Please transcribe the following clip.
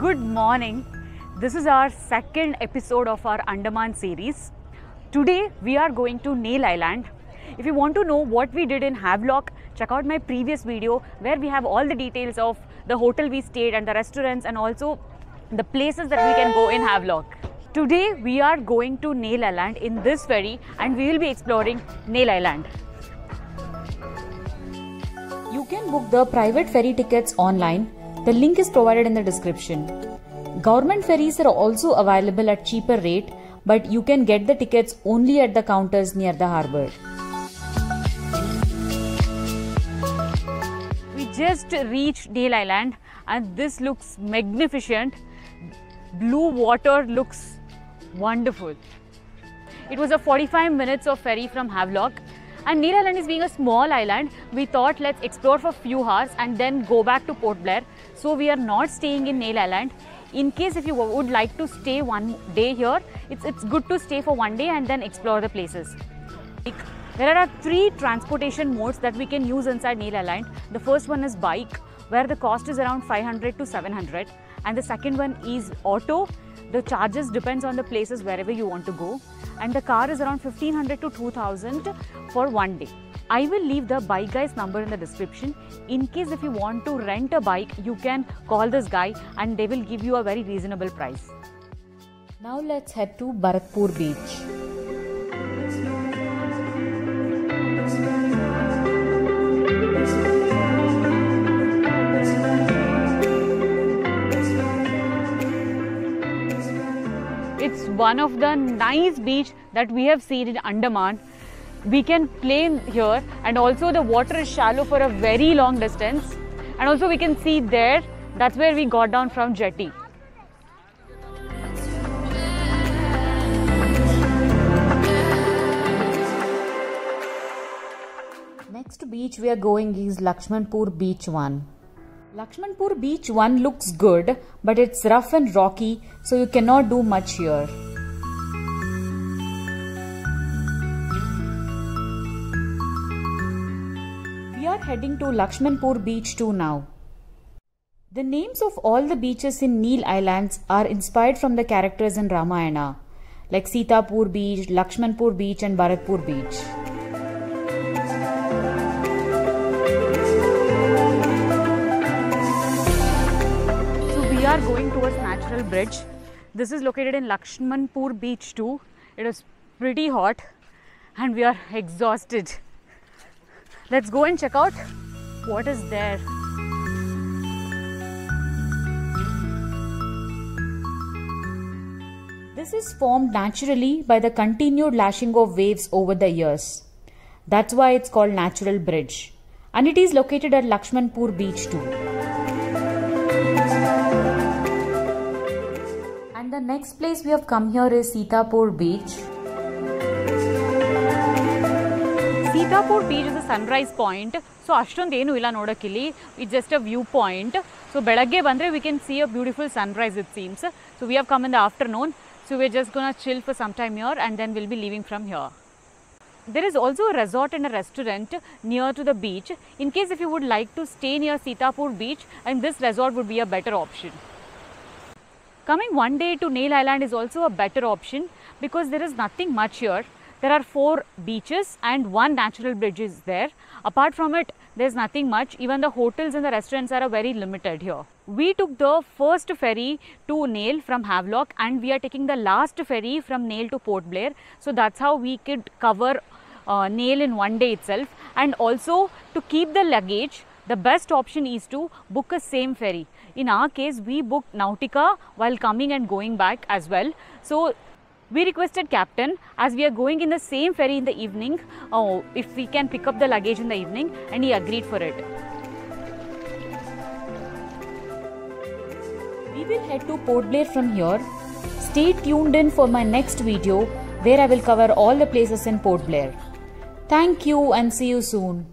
Good morning. This is our second episode of our Andaman series. Today we are going to Neil Island. If you want to know what we did in Havelock, check out my previous video where we have all the details of the hotel we stayed and the restaurants and also the places that we can go in Havelock. Today we are going to Neil Island in this ferry and we will be exploring Neil Island. You can book the private ferry tickets online. The link is provided in the description. Government ferries are also available at cheaper rate, but you can get the tickets only at the counters near the harbour. We just reached Neil Island and this looks magnificent. Blue water looks wonderful. It was a 45 minutes of ferry from Havelock and Neil Island is being a small island. We thought let's explore for a few hours and then go back to Port Blair. So we are not staying in Neil Island. In case if you would like to stay one day here, it's, it's good to stay for one day and then explore the places. There are three transportation modes that we can use inside Neil Island. The first one is bike, where the cost is around 500 to 700, and the second one is auto. The charges depends on the places wherever you want to go, and the car is around 1500 to 2000 for one day. I will leave the bike guy's number in the description. In case if you want to rent a bike, you can call this guy and they will give you a very reasonable price. Now let's head to Bharatpur beach. It's one of the nice beach that we have seen in Andaman. We can play here and also the water is shallow for a very long distance. And also we can see there, that's where we got down from jetty. Next beach we are going is Lakshmanpur Beach 1. Lakshmanpur Beach 1 looks good, but it's rough and rocky, so you cannot do much here. We are heading to Lakshmanpur Beach 2 now. The names of all the beaches in Neil Islands are inspired from the characters in Ramayana, like Sitapur Beach, Lakshmanpur Beach, and Bharatpur Beach. Are going towards Natural Bridge. This is located in Lakshmanpur Beach too. It is pretty hot and we are exhausted. Let's go and check out what is there. This is formed naturally by the continued lashing of waves over the years. That's why it's called Natural Bridge. And it is located at Lakshmanpur Beach too. And the next place we have come here is Sitapur Beach. Sitapur beach is Sunrise point so ಅಷ್ಟೊಂದು ಏನು ಇಲ್ಲ ನೋಡೋಕ್ಕಿಲ್ಲಿ it just a view point so ಬೆಳಗ್ಗೆ ಬಂದರೆ we can see a beautiful Sunrise it seems so we have come in the afternoon so we just gonna chill fur some time here and then will be living from here There is also a resort and a restaurant near to the beach. In case if you would like to stay near Sitapur beach, and this resort would be a better option. Coming one day to Neil Island is also a better option because there is nothing much here. There are four beaches and one natural bridge is there. Apart from it, there's nothing much. Even the hotels and the restaurants are very limited here. We took the first ferry to Neil from Havelock and we are taking the last ferry from Neil to Port Blair. So that's how we could cover uh, Neil in one day itself. And also to keep the luggage, the best option is to book a same ferry. In our case, we booked Nautica while coming and going back as well. So we requested captain as we are going in the same ferry in the evening oh, if we can pick up the luggage in the evening and he agreed for it. We will head to Port Blair from here. Stay tuned in for my next video where I will cover all the places in Port Blair. Thank you and see you soon.